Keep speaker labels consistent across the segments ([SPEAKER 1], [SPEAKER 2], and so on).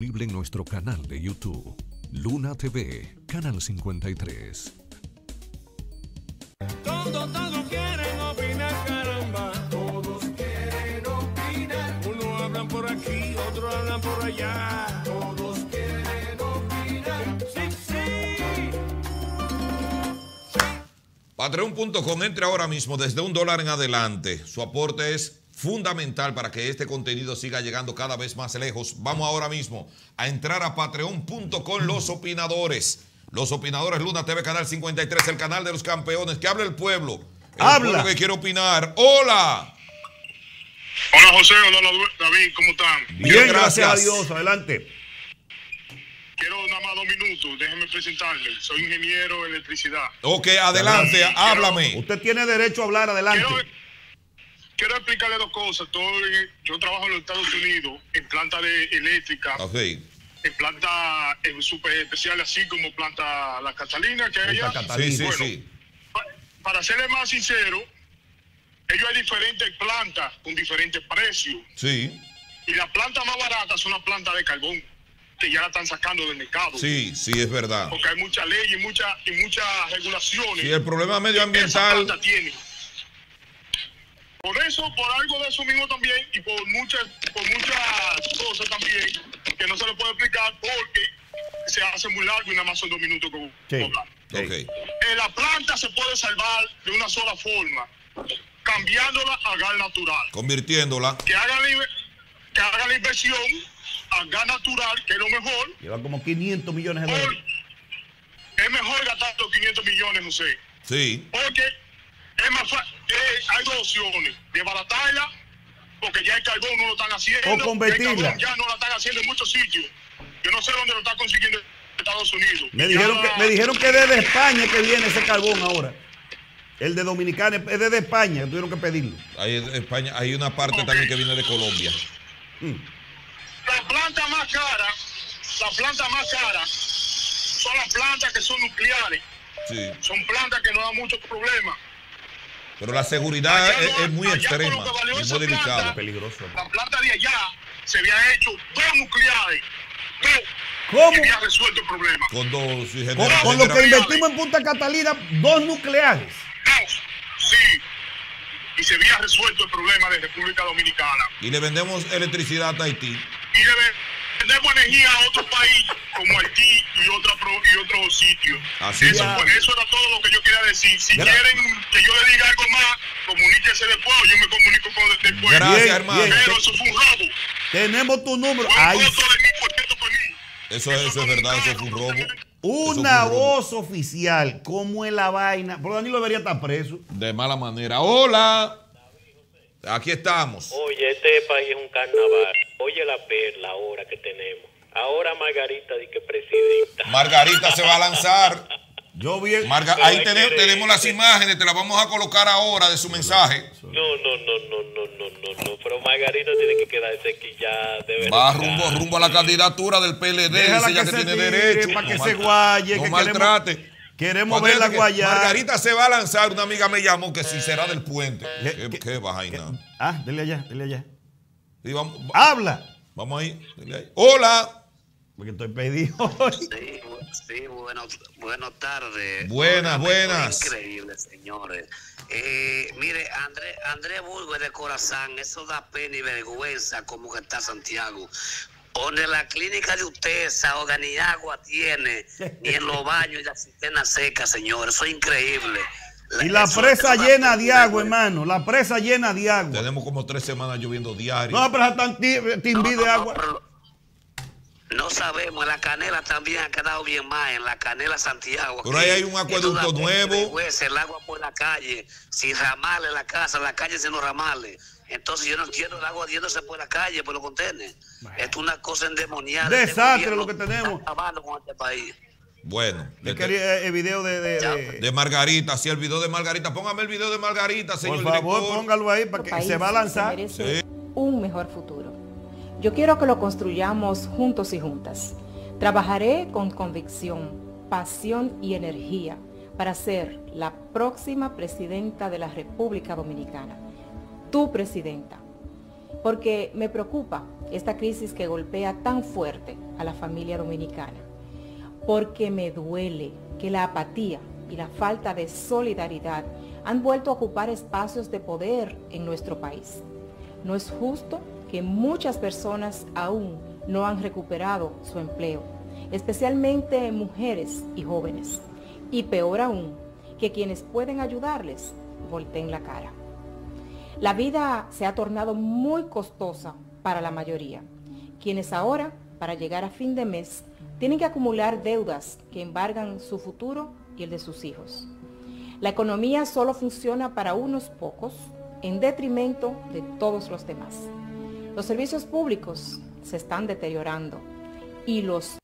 [SPEAKER 1] Disponible en nuestro canal de YouTube, Luna TV, Canal 53.
[SPEAKER 2] Todos, todos quieren opinar, caramba. Todos quieren opinar. Unos hablan por aquí, otros hablan por allá. Todos quieren opinar. Sí, sí.
[SPEAKER 3] Patreon.com entre ahora mismo desde un dólar en adelante. Su aporte es fundamental para que este contenido siga llegando cada vez más lejos. Vamos ahora mismo a entrar a patreon.com los opinadores. Los opinadores Luna TV Canal 53, el canal de los campeones. Que hable el pueblo. El
[SPEAKER 4] Habla.
[SPEAKER 3] pueblo que quiere opinar. Hola.
[SPEAKER 5] Hola José, hola David, ¿cómo están?
[SPEAKER 4] Bien, gracias a Dios. Adelante.
[SPEAKER 5] Quiero nada más dos minutos, déjenme presentarle. Soy ingeniero de electricidad.
[SPEAKER 3] Ok, adelante, háblame.
[SPEAKER 4] Usted tiene derecho a hablar. Adelante.
[SPEAKER 5] Quiero, quiero explicarle dos cosas. Estoy- yo trabajo en los Estados Unidos en planta de eléctrica,
[SPEAKER 3] Ok.
[SPEAKER 5] en planta en super especial, así como planta La Catalina, que hay allá.
[SPEAKER 4] Catalina.
[SPEAKER 3] Sí, sí,
[SPEAKER 5] Bueno,
[SPEAKER 3] sí.
[SPEAKER 5] pa- para serle más sincero, ellos hay diferentes plantas con diferentes precios.
[SPEAKER 3] Sí,
[SPEAKER 5] Y las plantas más baratas son las plantas de carbón, que ya la están sacando del mercado.
[SPEAKER 3] sí, sí, es verdad.
[SPEAKER 5] porque hay muchas leyes y muchas y muchas regulaciones.
[SPEAKER 3] Si el problema
[SPEAKER 5] que esa
[SPEAKER 3] medioambiental,
[SPEAKER 5] planta tiene. Por eso, por algo de eso mismo también y por muchas por muchas cosas también que no se le puede explicar porque se hace muy largo y nada más son dos minutos como
[SPEAKER 4] Sí.
[SPEAKER 5] Eh, la planta se puede salvar de una sola forma, cambiándola a gas natural.
[SPEAKER 3] Convirtiéndola.
[SPEAKER 5] Que hagan que hagan la inversión a gas natural, que es lo mejor,
[SPEAKER 4] Lleva como 500 millones de dólares.
[SPEAKER 5] es mejor gastar los 500 millones, no sé.
[SPEAKER 3] Sí,
[SPEAKER 5] Porque es más eh, hay dos opciones. Desbaratarla, porque ya el carbón no lo están haciendo.
[SPEAKER 4] O convertirla.
[SPEAKER 5] Ya no la están haciendo en muchos sitios. Yo no sé dónde lo está consiguiendo Estados Unidos.
[SPEAKER 4] Me dijeron,
[SPEAKER 5] ya-
[SPEAKER 4] que, me dijeron que desde España que viene ese carbón ahora. El de Dominicana es desde España, tuvieron que pedirlo.
[SPEAKER 3] hay España, hay una parte también que viene de Colombia.
[SPEAKER 5] La planta más cara, la planta más cara, son las plantas que son nucleares.
[SPEAKER 3] Sí.
[SPEAKER 5] Son plantas que no dan muchos problemas.
[SPEAKER 3] Pero la seguridad
[SPEAKER 5] Allá
[SPEAKER 3] es, muy extrema, es muy delicado.
[SPEAKER 5] planta,
[SPEAKER 4] Peligroso.
[SPEAKER 5] La planta de allá se había hecho dos nucleares. Dos.
[SPEAKER 4] ¿Cómo?
[SPEAKER 5] Y había resuelto el problema.
[SPEAKER 3] Con dos y
[SPEAKER 4] Con,
[SPEAKER 3] genera-
[SPEAKER 4] con lo que invertimos en Punta Catalina, dos nucleares.
[SPEAKER 5] Dos. Sí. Y se había resuelto el problema de República Dominicana.
[SPEAKER 3] y le vendemos electricidad a Haití.
[SPEAKER 5] Y le vendemos energía a otro país como Haití y, otra pro- y otro sitio.
[SPEAKER 3] Así
[SPEAKER 5] eso, eso era todo lo que yo quería decir. Si
[SPEAKER 3] Gra-
[SPEAKER 5] quieren que yo le diga algo más, comuníquese después yo me comunico con después.
[SPEAKER 3] Gracias,
[SPEAKER 4] Bien,
[SPEAKER 3] hermano.
[SPEAKER 4] bien.
[SPEAKER 5] Pero eso fue un robo.
[SPEAKER 4] Tenemos tu número.
[SPEAKER 5] Mí.
[SPEAKER 3] Eso, eso es verdad, eso fue un robo. Eso
[SPEAKER 4] una
[SPEAKER 3] fue un robo.
[SPEAKER 4] voz oficial. ¿Cómo es la vaina? Pero Danilo debería estar preso.
[SPEAKER 3] De mala manera. Hola. Aquí estamos.
[SPEAKER 6] Oye, este país es un carnaval. Oye la perla ahora que tenemos. Ahora Margarita di que presidenta.
[SPEAKER 3] Margarita se va a lanzar.
[SPEAKER 4] Yo vi.
[SPEAKER 3] Marga-
[SPEAKER 6] No,
[SPEAKER 3] ahí tenemos,
[SPEAKER 6] que-
[SPEAKER 3] tenemos las imágenes, te las vamos a colocar ahora de su mensaje.
[SPEAKER 6] No, no, no, no, no, no, no, no. Pero Margarita tiene que quedarse aquí ya de verdad.
[SPEAKER 3] Va rumbo, rumbo a la candidatura del PLD.
[SPEAKER 4] Déjala
[SPEAKER 3] Dice ella
[SPEAKER 4] que
[SPEAKER 3] que
[SPEAKER 4] se
[SPEAKER 3] tiene
[SPEAKER 4] tire,
[SPEAKER 3] derecho.
[SPEAKER 4] pa' que
[SPEAKER 3] No
[SPEAKER 4] se guaye,
[SPEAKER 3] No
[SPEAKER 4] que
[SPEAKER 3] maltrate.
[SPEAKER 4] queremos
[SPEAKER 3] Cuando
[SPEAKER 4] ver la
[SPEAKER 3] que
[SPEAKER 4] guayá.
[SPEAKER 3] Margarita se va a lanzar. Una amiga me llamó que si será del puente.
[SPEAKER 4] ¿Qué-
[SPEAKER 3] Qué, qué vaina.
[SPEAKER 4] Ah, dile allá, dile allá.
[SPEAKER 3] Y vamos, va-
[SPEAKER 4] Habla.
[SPEAKER 3] vamos ahí. dile ahí. Hola.
[SPEAKER 4] Porque estoy pedido.
[SPEAKER 7] Sí, bu- sí, buenos, buenas tardes.
[SPEAKER 3] Buenas, buenas.
[SPEAKER 7] Increíble, señores. Eh, mire, André, André Burgo de Corazán, eso da pena y vergüenza como que está Santiago. Donde la clínica de Utesa, o ni agua tiene, ni en los baños y la cisterna seca, señores. Eso es increíble.
[SPEAKER 4] Y la presa llena de agua, hermano. La presa llena de agua.
[SPEAKER 3] Tenemos como tres semanas lloviendo diario.
[SPEAKER 4] No, pero están timbí
[SPEAKER 7] No, no,
[SPEAKER 4] de
[SPEAKER 7] no,
[SPEAKER 4] agua.
[SPEAKER 7] pero No sabemos, en la canela también ha quedado bien más, en la canela Santiago.
[SPEAKER 3] Pero
[SPEAKER 7] aquí.
[SPEAKER 3] ahí hay un acueducto nuevo.
[SPEAKER 7] el agua por la calle, sin ramales en la casa, la calle sin los ramales. Entonces yo no entiendo el agua yéndose por la calle, por los contenes. Esto es una cosa endemoniada.
[SPEAKER 4] Desastre
[SPEAKER 7] Este
[SPEAKER 4] lo que tenemos.
[SPEAKER 7] con este país.
[SPEAKER 3] Bueno, de,
[SPEAKER 4] quería el video de, de-
[SPEAKER 7] Ya.
[SPEAKER 4] de-
[SPEAKER 3] de Margarita, sí, el video de Margarita. Póngame el video de Margarita, señor
[SPEAKER 4] Por favor,
[SPEAKER 3] director.
[SPEAKER 4] póngalo ahí para que
[SPEAKER 8] país
[SPEAKER 4] se va a lanzar.
[SPEAKER 8] un mejor futuro. Yo quiero que lo construyamos juntos y juntas. Trabajaré con convicción, pasión y energía para ser la próxima presidenta de la República Dominicana. Tu presidenta. porque me preocupa esta crisis que golpea tan fuerte a la familia dominicana, porque me duele que la apatía y la falta de solidaridad han vuelto a ocupar espacios de poder en nuestro país. No es justo que muchas personas aún no han recuperado su empleo, especialmente mujeres y jóvenes. Y peor aún, que quienes pueden ayudarles volteen la cara. La vida se ha tornado muy costosa para la mayoría, quienes ahora, para llegar a fin de mes, tienen que acumular deudas que embargan su futuro y el de sus hijos. La economía solo funciona para unos pocos en detrimento de todos los demás. Los servicios públicos se están deteriorando y los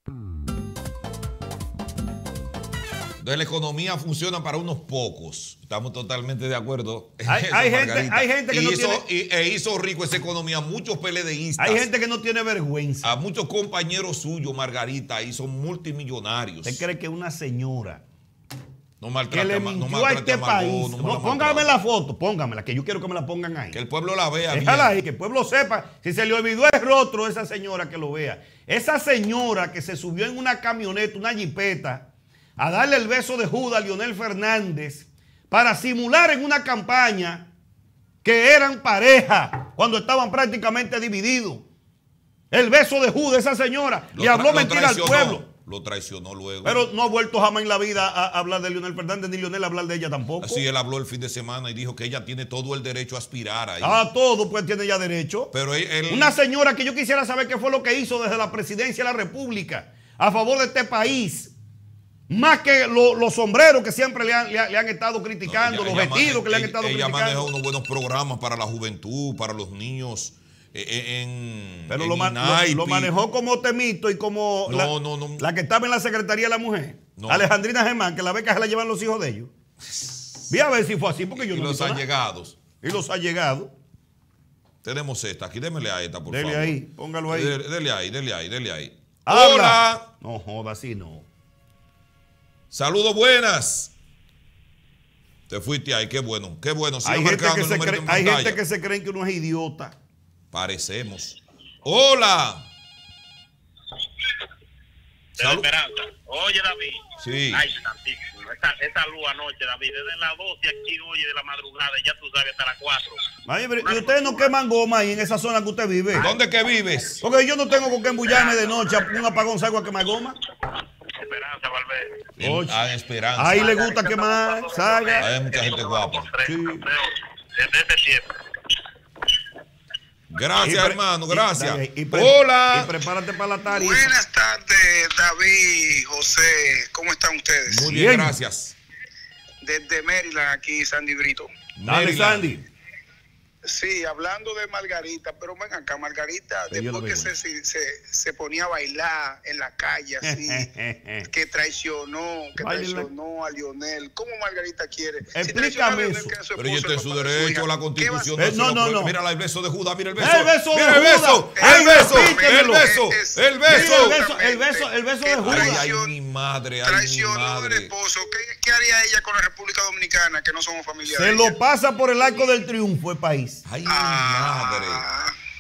[SPEAKER 3] Entonces la economía funciona para unos pocos. Estamos totalmente de acuerdo. en
[SPEAKER 4] Hay-
[SPEAKER 3] eso,
[SPEAKER 4] hay gente- hay gente que no
[SPEAKER 3] hizo,
[SPEAKER 4] tiene-
[SPEAKER 3] y- e hizo rico esa economía a muchos PLDistas.
[SPEAKER 4] Hay gente que no tiene vergüenza.
[SPEAKER 3] A muchos compañeros suyos, Margarita, y son multimillonarios.
[SPEAKER 4] ¿Usted cree que una señora
[SPEAKER 3] No
[SPEAKER 4] que
[SPEAKER 3] maltrate
[SPEAKER 4] le
[SPEAKER 3] a Ma- no
[SPEAKER 4] mintió a este
[SPEAKER 3] a
[SPEAKER 4] país?
[SPEAKER 3] no
[SPEAKER 4] póngame la foto, póngamela, que yo quiero que me la pongan ahí.
[SPEAKER 3] Que el pueblo la vea
[SPEAKER 4] Déjala
[SPEAKER 3] bien.
[SPEAKER 4] ahí, que el pueblo sepa. Si se le olvidó el rostro de esa señora, que lo vea. Esa señora que se subió en una camioneta, una jipeta, a darle el beso de Judas a Leonel Fernández para simular en una campaña que eran pareja cuando estaban prácticamente divididos. El beso de Judas, esa señora, le habló mentira al pueblo.
[SPEAKER 3] Lo traicionó luego.
[SPEAKER 4] Pero no ha vuelto jamás en la vida a hablar de Leonel Fernández, ni Leonel a hablar de ella tampoco.
[SPEAKER 3] Así él habló el fin de semana y dijo que ella tiene todo el derecho a aspirar ahí.
[SPEAKER 4] A todo, pues tiene ya derecho.
[SPEAKER 3] Pero él, él-
[SPEAKER 4] Una señora que yo quisiera saber qué fue lo que hizo desde la presidencia de la República a favor de este país. Más que lo- los sombreros que siempre le han, le han- le han estado criticando,
[SPEAKER 3] ella-
[SPEAKER 4] los
[SPEAKER 3] ella
[SPEAKER 4] vestidos que le han
[SPEAKER 3] ella-
[SPEAKER 4] estado
[SPEAKER 3] Ella maneja
[SPEAKER 4] criticando.
[SPEAKER 3] unos buenos programas para la juventud, para los niños. En,
[SPEAKER 4] Pero
[SPEAKER 3] en
[SPEAKER 4] lo, manejó como temito y como
[SPEAKER 3] No,
[SPEAKER 4] la,
[SPEAKER 3] no, no.
[SPEAKER 4] la que estaba en la Secretaría de la Mujer. Alejandrina Germán, que la beca se la llevan los hijos de ellos. Vi a ver si fue así, porque yo
[SPEAKER 3] y
[SPEAKER 4] no he
[SPEAKER 3] los
[SPEAKER 4] visto nada.
[SPEAKER 3] allegados.
[SPEAKER 4] Y los ha llegado.
[SPEAKER 3] Tenemos esta. Aquí démele a esta, por
[SPEAKER 4] Dele
[SPEAKER 3] favor.
[SPEAKER 4] ahí, póngalo ahí.
[SPEAKER 3] Dele, dele ahí, dele ahí, dele ahí.
[SPEAKER 4] Habla.
[SPEAKER 3] Hola.
[SPEAKER 4] No joda, así no.
[SPEAKER 3] Saludos buenas. Te fuiste ahí, qué bueno, qué bueno.
[SPEAKER 4] Hay gente, que se cree-
[SPEAKER 3] en
[SPEAKER 4] hay
[SPEAKER 3] pantalla.
[SPEAKER 4] gente que se creen que uno es idiota.
[SPEAKER 3] Parecemos. Hola.
[SPEAKER 9] de la Esperanza. Oye, David.
[SPEAKER 3] Sí.
[SPEAKER 9] Ay. Esta, esta luz anoche, David, desde las 12 aquí, oye, de la madrugada, ya tú sabes, hasta las 4.
[SPEAKER 4] Ay, pero, y ustedes no queman goma ahí en esa zona que usted vive.
[SPEAKER 3] ¿Dónde que vives?
[SPEAKER 4] Porque yo no tengo con qué embullarme de noche a un apagón salgo a quemar goma.
[SPEAKER 9] Esperanza, Valverde.
[SPEAKER 3] En-
[SPEAKER 4] Oye.
[SPEAKER 3] a Esperanza.
[SPEAKER 4] Ahí le gusta quemar, saga.
[SPEAKER 3] Hay mucha gente guapa.
[SPEAKER 4] Sí.
[SPEAKER 9] Desde este tiempo.
[SPEAKER 3] Gracias, hermano, gracias.
[SPEAKER 4] y
[SPEAKER 3] Hola.
[SPEAKER 4] Y prepárate para la tarifa.
[SPEAKER 10] Buenas tardes, David, José. ¿Cómo están ustedes?
[SPEAKER 3] Muy bien,
[SPEAKER 4] Bien.
[SPEAKER 3] gracias.
[SPEAKER 10] Desde Maryland, aquí, Sandy Brito.
[SPEAKER 4] Dale,
[SPEAKER 3] Maryland.
[SPEAKER 4] Sandy.
[SPEAKER 10] Sí, hablando de Margarita, pero ven acá, Margarita,
[SPEAKER 4] lo
[SPEAKER 10] después que se, se, se ponía a bailar en la calle así, que traicionó, que traicionó a Lionel. ¿Cómo Margarita quiere?
[SPEAKER 4] Explícame
[SPEAKER 10] a Lionel,
[SPEAKER 4] eso.
[SPEAKER 10] que era su
[SPEAKER 3] Pero está en
[SPEAKER 10] el
[SPEAKER 3] su derecho, la
[SPEAKER 10] ¿qué va a
[SPEAKER 3] constitución.
[SPEAKER 4] Eh, no, no, no.
[SPEAKER 3] Mira el beso de Judas, mira el beso.
[SPEAKER 4] El beso
[SPEAKER 3] mira el
[SPEAKER 4] Judas.
[SPEAKER 3] beso, el beso, el beso,
[SPEAKER 10] Es-
[SPEAKER 3] el beso.
[SPEAKER 4] el beso, el beso, de Judas.
[SPEAKER 3] Ay,
[SPEAKER 10] traición-
[SPEAKER 3] ay, mi madre, ay, mi
[SPEAKER 10] Traicionó al
[SPEAKER 3] madre.
[SPEAKER 10] esposo. ¿Qué, qué haría ella con la República Dominicana, que no somos familiares?
[SPEAKER 4] Se lo pasa por el arco del triunfo el país.
[SPEAKER 3] Ay,
[SPEAKER 10] Ah.
[SPEAKER 3] madre.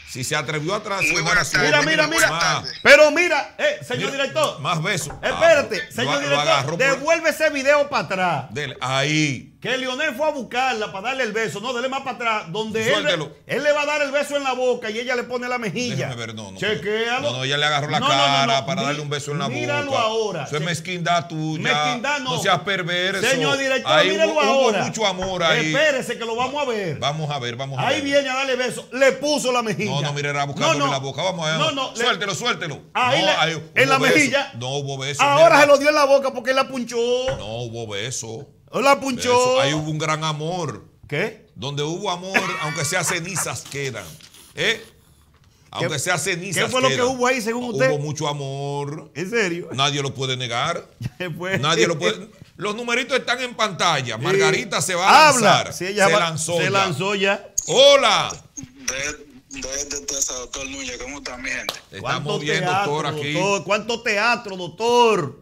[SPEAKER 3] Si se atrevió a
[SPEAKER 10] Muy buenas tardes.
[SPEAKER 4] Mira, mira, mira.
[SPEAKER 3] más-.
[SPEAKER 4] Pero mira, eh, señor
[SPEAKER 3] mira,
[SPEAKER 4] director.
[SPEAKER 3] Más besos.
[SPEAKER 4] Espérate,
[SPEAKER 3] Ah,
[SPEAKER 4] señor
[SPEAKER 3] lo- lo
[SPEAKER 4] director.
[SPEAKER 3] por-
[SPEAKER 4] Devuelve ese video para atrás.
[SPEAKER 3] Dele, ahí.
[SPEAKER 4] Que Lionel fue a buscarla para darle el beso. No, dele más para atrás. Donde él, él le va a dar el beso en la boca y ella le pone la mejilla.
[SPEAKER 3] Déjame ver, no, no.
[SPEAKER 4] Chequéalo.
[SPEAKER 3] No, no, ella le agarró la
[SPEAKER 4] No,
[SPEAKER 3] cara
[SPEAKER 4] no.
[SPEAKER 3] para darle un beso en la
[SPEAKER 4] míralo
[SPEAKER 3] boca.
[SPEAKER 4] ahora.
[SPEAKER 3] Eso es mezquindad tuya.
[SPEAKER 4] Mezquindad no.
[SPEAKER 3] No seas perverso.
[SPEAKER 4] Señor director,
[SPEAKER 3] Ahí
[SPEAKER 4] míralo
[SPEAKER 3] hubo, hubo
[SPEAKER 4] ahora.
[SPEAKER 3] mucho amor ahí.
[SPEAKER 4] Espérese que lo vamos a ver.
[SPEAKER 3] Vamos a ver, vamos a
[SPEAKER 4] Ahí
[SPEAKER 3] ver.
[SPEAKER 4] viene a darle beso. Le puso la mejilla.
[SPEAKER 3] No, no, mire, era buscándole la boca. Vamos a ver.
[SPEAKER 4] No, no. le-
[SPEAKER 3] Suéltelo, suéltelo.
[SPEAKER 4] Ahí le-
[SPEAKER 3] ahí hubo
[SPEAKER 4] en la
[SPEAKER 3] beso.
[SPEAKER 4] mejilla.
[SPEAKER 3] No hubo beso.
[SPEAKER 4] Ahora se lo dio en la boca porque él la punchó.
[SPEAKER 3] No hubo beso.
[SPEAKER 4] La punchó.
[SPEAKER 3] Beso. Ahí hubo un gran amor.
[SPEAKER 4] ¿Qué?
[SPEAKER 3] Donde hubo amor, aunque sea cenizas quedan. ¿Eh? Aunque
[SPEAKER 4] ¿Qué-
[SPEAKER 3] sea cenizas
[SPEAKER 4] qué fue lo que hubo ahí, según usted?
[SPEAKER 3] Hubo mucho amor.
[SPEAKER 4] ¿En serio?
[SPEAKER 3] Nadie lo puede negar.
[SPEAKER 4] Pues-
[SPEAKER 3] Nadie lo puede. Los numeritos están en pantalla. Margarita se va a
[SPEAKER 4] Habla.
[SPEAKER 3] lanzar.
[SPEAKER 4] Sí, ella
[SPEAKER 3] se
[SPEAKER 4] va-
[SPEAKER 3] lanzó.
[SPEAKER 4] Se
[SPEAKER 3] ya.
[SPEAKER 4] lanzó ya.
[SPEAKER 3] Hola.
[SPEAKER 10] Desde Tesa, doctor Núñez, ¿cómo está mi gente?
[SPEAKER 3] Estamos bien, doctor, aquí.
[SPEAKER 4] doctor? ¿Cuánto teatro, doctor?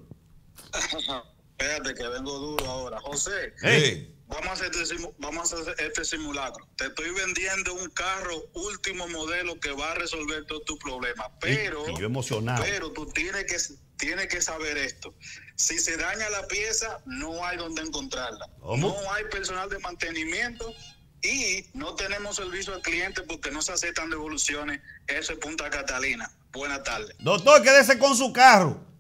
[SPEAKER 10] Espérate que vengo duro ahora. José.
[SPEAKER 3] Sí.
[SPEAKER 11] vamos a hacer este, vamos a hacer este simulacro. Te estoy vendiendo un carro último modelo que va a resolver todos tus problemas. Pero,
[SPEAKER 4] Y yo emocionado.
[SPEAKER 11] pero tú tienes que, tienes que saber esto. Si se daña la pieza, no hay donde encontrarla.
[SPEAKER 4] ¿Cómo?
[SPEAKER 11] No hay personal de mantenimiento y no tenemos servicio al cliente porque no se aceptan devoluciones. Eso es Punta Catalina. Buenas tardes.
[SPEAKER 4] Doctor, quédese con su carro.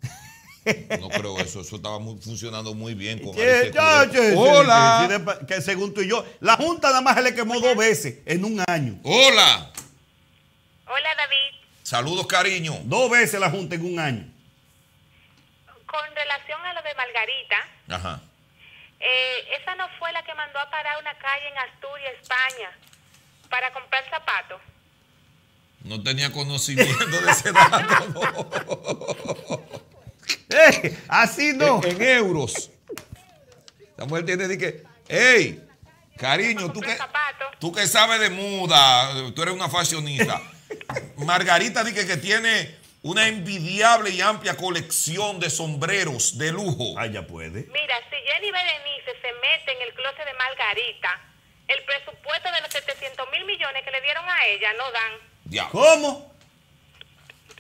[SPEAKER 3] No creo eso. Eso estaba muy- funcionando muy bien con
[SPEAKER 4] che,
[SPEAKER 3] Hola.
[SPEAKER 4] Que según tú y yo, la Junta nada más se le quemó dos veces en un año.
[SPEAKER 3] Hola.
[SPEAKER 12] Hola David,
[SPEAKER 3] Saludos, cariño.
[SPEAKER 4] Dos veces la Junta en un año.
[SPEAKER 12] con relación a lo de Margarita,
[SPEAKER 3] Ajá.
[SPEAKER 12] eh, esa no fue la que mandó a parar una calle en Asturias, España, para comprar zapatos.
[SPEAKER 3] No tenía conocimiento de ese dato.
[SPEAKER 4] Eh, así no.
[SPEAKER 3] En, en euros. La mujer tiene que, hey, cariño, tú que, tú que sabes de muda, tú eres una fashionista. Margarita dice que tiene una envidiable y amplia colección de sombreros de lujo.
[SPEAKER 4] Ah, ya puede.
[SPEAKER 12] Mira, si Jenny Berenice se mete en el closet de Margarita, el presupuesto de los 700 mil millones que le dieron a ella no dan.
[SPEAKER 3] Ya.
[SPEAKER 4] ¿Cómo?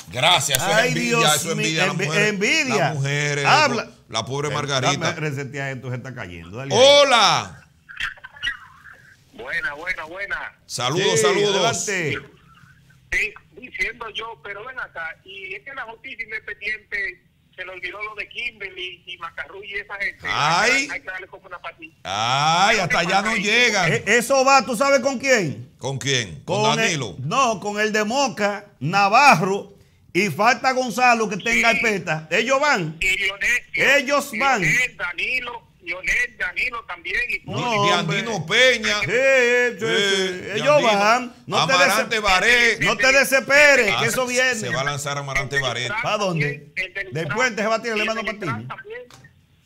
[SPEAKER 3] Gracias, eso
[SPEAKER 4] Ay,
[SPEAKER 3] es envidia,
[SPEAKER 4] Dios
[SPEAKER 3] eso es
[SPEAKER 4] mío,
[SPEAKER 3] envidia. Las
[SPEAKER 4] envi-
[SPEAKER 3] mujeres,
[SPEAKER 4] envidia.
[SPEAKER 3] Las mujeres,
[SPEAKER 4] Habla.
[SPEAKER 3] la pobre Margarita.
[SPEAKER 4] Resetear esto, se está cayendo. Dale.
[SPEAKER 3] Hola.
[SPEAKER 9] Buena, buena, buena.
[SPEAKER 3] Saludos,
[SPEAKER 4] Sí,
[SPEAKER 3] saludos.
[SPEAKER 4] adelante.
[SPEAKER 9] Sí, diciendo yo, pero ven acá, y es que la justicia independiente se le olvidó lo de Kimberly y Macarrú y esa gente.
[SPEAKER 3] Ay.
[SPEAKER 9] Hay que darle como una patita.
[SPEAKER 3] Ay, hasta allá no llegan.
[SPEAKER 4] Eh, Eso va, ¿tú sabes con quién?
[SPEAKER 3] ¿Con quién? Con,
[SPEAKER 4] Con
[SPEAKER 3] Danilo.
[SPEAKER 4] El, no, con el de Moca, Navarro y falta Gonzalo que tenga carpeta. Ellos van.
[SPEAKER 9] Y Lionel,
[SPEAKER 4] Ellos van.
[SPEAKER 9] Lionel, Danilo, Lionel, Danilo también. Y
[SPEAKER 3] No, y Andino Peña.
[SPEAKER 4] Sí, sí, sí. Ellos van. No te,
[SPEAKER 3] Amarante
[SPEAKER 4] dese-
[SPEAKER 3] Baré.
[SPEAKER 4] no te desesperes,
[SPEAKER 3] Ah,
[SPEAKER 4] que eso viene.
[SPEAKER 3] Se va a lanzar Amarante Baré.
[SPEAKER 4] ¿Para dónde? Del puente se va a tirar, le mando patines.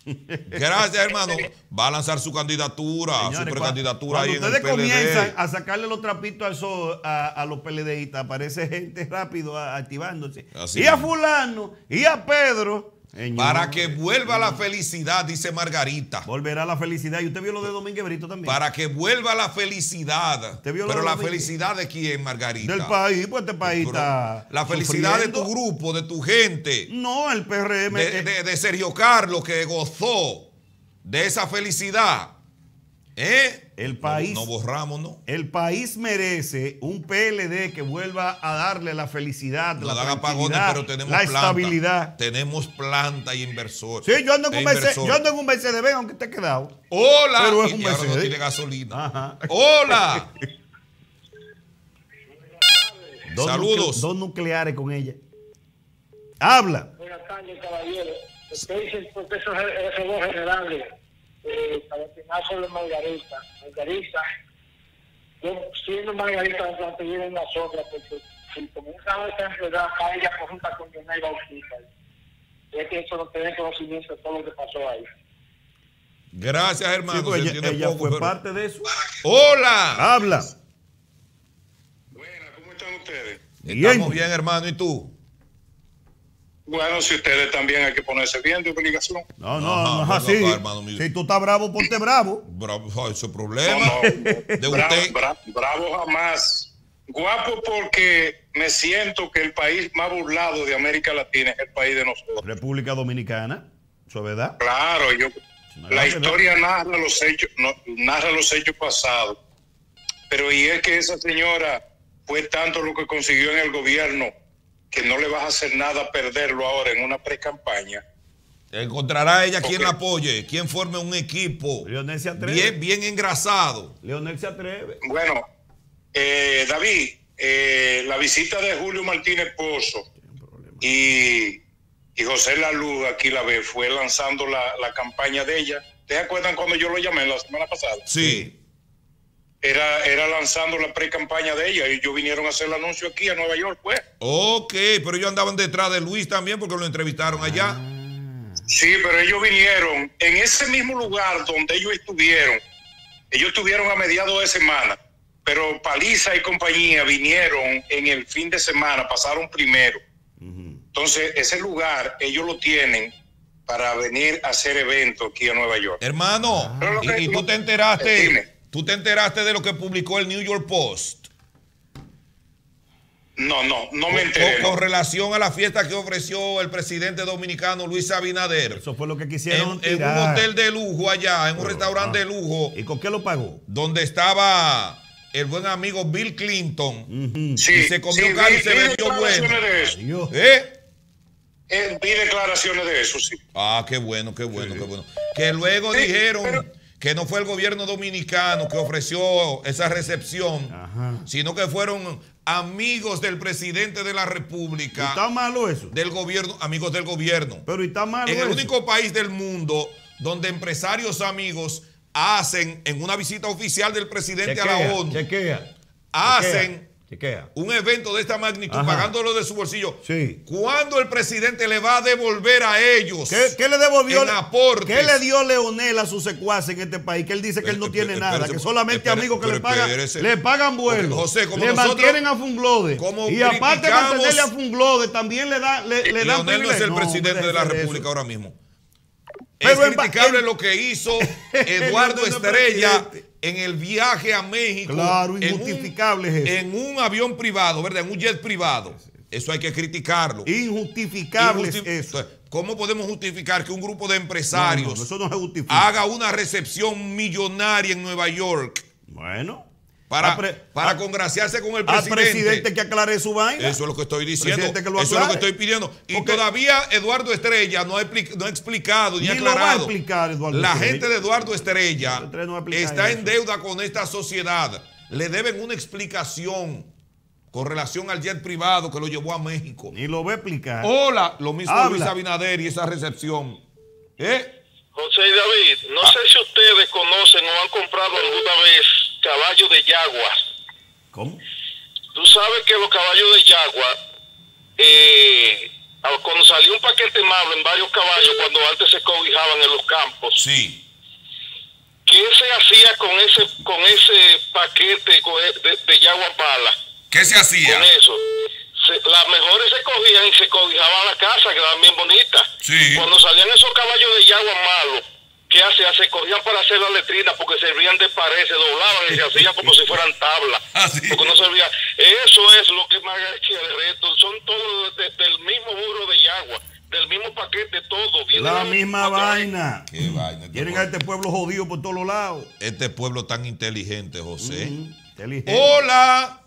[SPEAKER 3] Gracias, hermano. Va a lanzar su candidatura, su precandidatura
[SPEAKER 4] cuando
[SPEAKER 3] ahí en el
[SPEAKER 4] ustedes
[SPEAKER 3] PLD.
[SPEAKER 4] comienzan a sacarle los trapitos al sol a, a los PLDistas, aparece gente rápido a- activándose.
[SPEAKER 3] Así
[SPEAKER 4] y a fulano, y a Pedro. Señor,
[SPEAKER 3] Para que vuelva la felicidad, dice Margarita.
[SPEAKER 4] Volverá la felicidad. Y usted vio lo de Domínguez Brito también.
[SPEAKER 3] Para que vuelva la felicidad.
[SPEAKER 4] vio lo
[SPEAKER 3] Pero la
[SPEAKER 4] Domínguez?
[SPEAKER 3] felicidad de quién, Margarita.
[SPEAKER 4] Del país, pues este país está.
[SPEAKER 3] La felicidad de tu grupo, de tu gente.
[SPEAKER 4] No, el PRM.
[SPEAKER 3] De, de- de Sergio Carlos que gozó de esa felicidad. ¿Eh?
[SPEAKER 4] El país.
[SPEAKER 3] No, no borramos, ¿no?
[SPEAKER 4] El país merece un PLD que vuelva a darle la felicidad,
[SPEAKER 3] Nos
[SPEAKER 4] la
[SPEAKER 3] dan apagones,
[SPEAKER 4] tranquilidad,
[SPEAKER 3] pero tenemos
[SPEAKER 4] la
[SPEAKER 3] planta.
[SPEAKER 4] estabilidad.
[SPEAKER 3] Tenemos planta y inversor.
[SPEAKER 4] Sí, yo ando, en un Mercedes, yo ando en un Mercedes Benz, aunque esté quedado.
[SPEAKER 3] Hola.
[SPEAKER 4] Pero es
[SPEAKER 3] Y-
[SPEAKER 4] un
[SPEAKER 3] y ahora no
[SPEAKER 4] Mercedes.
[SPEAKER 3] tiene gasolina.
[SPEAKER 4] Ajá.
[SPEAKER 3] Hola.
[SPEAKER 4] Dos
[SPEAKER 3] Saludos.
[SPEAKER 4] nucle- dos nucleares con ella. Habla.
[SPEAKER 13] Buenas tardes, caballero. Usted dice eh, para opinar sobre Margarita. Margarita, yo siendo Margarita, la pedir en la sombra, porque si comienza a esta enfermedad, cae ella conjunta con Jonay Bautista. Es que eso no tiene conocimiento de todo lo que pasó ahí.
[SPEAKER 3] Gracias, hermano.
[SPEAKER 4] Sí, pues
[SPEAKER 3] Se
[SPEAKER 4] ella
[SPEAKER 3] entiende
[SPEAKER 4] ella
[SPEAKER 3] poco,
[SPEAKER 4] fue
[SPEAKER 3] pero-
[SPEAKER 4] parte de eso.
[SPEAKER 3] Hola.
[SPEAKER 4] Habla.
[SPEAKER 11] ¿Cómo están ustedes?
[SPEAKER 3] Estamos bien, hermano. ¿Y tú?
[SPEAKER 11] Bueno, si ustedes también hay que ponerse bien de obligación.
[SPEAKER 4] No, no,
[SPEAKER 3] Ajá,
[SPEAKER 4] no es
[SPEAKER 3] venga
[SPEAKER 4] así.
[SPEAKER 3] hermano.
[SPEAKER 4] Si tú estás bravo, ponte bravo.
[SPEAKER 3] Bravo, ese problema.
[SPEAKER 11] No, no.
[SPEAKER 3] De
[SPEAKER 11] Bravo,
[SPEAKER 3] usted.
[SPEAKER 11] bra- bravo jamás. Guapo porque me siento que el país más burlado de América Latina es el país de nosotros.
[SPEAKER 4] República Dominicana. Eso es verdad.
[SPEAKER 11] Claro, yo, la
[SPEAKER 4] verdad.
[SPEAKER 11] historia narra los hechos, no, narra los hechos pasados. Pero y es que esa señora fue tanto lo que consiguió en el gobierno que no le vas a hacer nada perderlo ahora en una pre-campaña.
[SPEAKER 3] Encontrará ella quien
[SPEAKER 11] Ok.
[SPEAKER 3] la apoye, quien forme un equipo
[SPEAKER 4] Leonel se atreve.
[SPEAKER 3] bien, bien engrasado.
[SPEAKER 4] Leonel se atreve.
[SPEAKER 11] Bueno, eh, David, eh, la visita de Julio Martínez Pozo y, y José Laluz, aquí la ve, fue lanzando la, la campaña de ella. ¿Te acuerdan cuando yo lo llamé la semana pasada?
[SPEAKER 3] Sí.
[SPEAKER 11] Era, era lanzando la pre-campaña de ella y ellos vinieron a hacer el anuncio aquí a Nueva York, pues.
[SPEAKER 3] Ok, pero ellos andaban detrás de Luis también porque lo entrevistaron allá.
[SPEAKER 11] Sí, pero ellos vinieron en ese mismo lugar donde ellos estuvieron. Ellos estuvieron a mediados de semana, pero Paliza y compañía vinieron en el fin de semana, pasaron primero. Entonces, ese lugar ellos lo tienen para venir a hacer eventos aquí a Nueva York.
[SPEAKER 3] Hermano,
[SPEAKER 11] que-
[SPEAKER 3] y, y tú te
[SPEAKER 11] Eh,
[SPEAKER 3] enteraste,
[SPEAKER 11] dime.
[SPEAKER 3] Tú te enteraste de lo que publicó el New York Post.
[SPEAKER 11] No, no, no me enteré.
[SPEAKER 3] Con, relación a la fiesta que ofreció el presidente dominicano Luis Abinader.
[SPEAKER 4] Eso fue lo que
[SPEAKER 3] En,
[SPEAKER 4] quisieron
[SPEAKER 3] en un hotel de lujo allá, en un restaurante de lujo.
[SPEAKER 4] ¿Y con qué lo pagó?
[SPEAKER 3] Donde estaba el buen amigo Bill Clinton.
[SPEAKER 11] Sí,
[SPEAKER 3] y se comió
[SPEAKER 11] sí,
[SPEAKER 3] carne y se vendió bueno.
[SPEAKER 11] declaraciones de eso.
[SPEAKER 3] ¿Eh?
[SPEAKER 11] Eh, vi declaraciones de eso, sí.
[SPEAKER 3] Ah, qué bueno, qué bueno, qué bueno. Que luego dijeron que no fue el gobierno dominicano que ofreció esa recepción, sino que fueron amigos del presidente de la República.
[SPEAKER 4] ¿Está malo eso?
[SPEAKER 3] Del gobierno, amigos del gobierno.
[SPEAKER 4] Pero ¿y está malo
[SPEAKER 3] En el
[SPEAKER 4] eso?
[SPEAKER 3] único país del mundo donde empresarios amigos hacen en una visita oficial del presidente a la
[SPEAKER 4] Chequea,
[SPEAKER 3] ONU,
[SPEAKER 4] chequea,
[SPEAKER 3] hacen
[SPEAKER 4] chequea.
[SPEAKER 3] un evento de esta magnitud,
[SPEAKER 4] Ajá.
[SPEAKER 3] pagándolo de su bolsillo.
[SPEAKER 4] Sí.
[SPEAKER 3] ¿Cuándo el presidente le va a devolver a ellos?
[SPEAKER 4] ¿Qué, qué le devolvió?
[SPEAKER 3] En aportes.
[SPEAKER 4] ¿Qué le dio Leonel a su secuaces en este país? Que él dice que él no tiene nada, que solamente amigos que le pagan,
[SPEAKER 3] espérese.
[SPEAKER 4] le pagan vuelos.
[SPEAKER 3] José, como
[SPEAKER 4] le
[SPEAKER 3] nosotros-
[SPEAKER 4] mantienen a Funglode.
[SPEAKER 3] como
[SPEAKER 4] Y aparte de mantenerle a Funglode, también le, da, le, le dan
[SPEAKER 3] Leonel no es el presidente de la República
[SPEAKER 4] eso.
[SPEAKER 3] ahora mismo.
[SPEAKER 4] Pero
[SPEAKER 3] es
[SPEAKER 4] en
[SPEAKER 3] criticable
[SPEAKER 4] en-
[SPEAKER 3] lo que hizo Eduardo Estrella
[SPEAKER 4] presidente.
[SPEAKER 3] en el viaje a México.
[SPEAKER 4] Claro,
[SPEAKER 3] en
[SPEAKER 4] injustificable
[SPEAKER 3] un,
[SPEAKER 4] es eso.
[SPEAKER 3] En un avión privado, ¿verdad? En un jet privado. Eso hay que criticarlo.
[SPEAKER 4] Injustificable
[SPEAKER 3] Injusti-
[SPEAKER 4] es eso.
[SPEAKER 3] ¿Cómo podemos justificar que un grupo de empresarios
[SPEAKER 4] No, no, no
[SPEAKER 3] haga una recepción millonaria en Nueva York?
[SPEAKER 4] Bueno.
[SPEAKER 3] Para,
[SPEAKER 4] Apre-
[SPEAKER 3] para
[SPEAKER 4] a-
[SPEAKER 3] congraciarse con el
[SPEAKER 4] Al
[SPEAKER 3] presidente.
[SPEAKER 4] presidente que aclare su vaina.
[SPEAKER 3] Eso es lo que estoy diciendo.
[SPEAKER 4] Presidente que lo
[SPEAKER 3] Eso es lo que estoy pidiendo. Y
[SPEAKER 4] Porque-
[SPEAKER 3] todavía Eduardo Estrella no ha, no ha explicado ni,
[SPEAKER 4] Ni lo va a
[SPEAKER 3] aclarado.
[SPEAKER 4] explicar Eduardo
[SPEAKER 3] La
[SPEAKER 4] Estrella.
[SPEAKER 3] gente de Eduardo Estrella
[SPEAKER 4] Estrella no va a explicar
[SPEAKER 3] está
[SPEAKER 4] eso.
[SPEAKER 3] en deuda con esta sociedad. Le deben una explicación con relación al jet privado que lo llevó a México.
[SPEAKER 4] Ni lo va a explicar.
[SPEAKER 3] Hola, lo mismo
[SPEAKER 4] Habla.
[SPEAKER 3] Luis Abinader y esa recepción. ¿Eh?
[SPEAKER 14] José y David, no sé si ustedes conocen o han comprado alguna vez caballos de yagua.
[SPEAKER 4] ¿Cómo?
[SPEAKER 14] Tú sabes que los caballos de yagua, eh, cuando salió un paquete malo en varios caballos, cuando antes se cobijaban en los campos,
[SPEAKER 3] Sí.
[SPEAKER 14] ¿qué se hacía con ese con ese paquete de, de yagua pala?
[SPEAKER 3] ¿Qué se hacía?
[SPEAKER 14] Con eso. Se- las mejores se cogían y se cobijaban la casa, quedaban bien bonitas.
[SPEAKER 3] Sí.
[SPEAKER 14] Cuando salían esos caballos de yagua malos, ¿qué hacían? Se cogían para hacer la letrina porque servían de pared, se doblaban y se hacían como si fueran tablas. Porque no servía. Eso es lo que Margarita de reto. Son todos de- del mismo burro de yagua, del mismo paquete, todo. Viene
[SPEAKER 4] La misma vaina.
[SPEAKER 3] Qué vaina.
[SPEAKER 4] Tienen a este pueblo jodido por todos lados.
[SPEAKER 3] Este pueblo tan inteligente, José.
[SPEAKER 4] Inteligente.
[SPEAKER 3] Hola.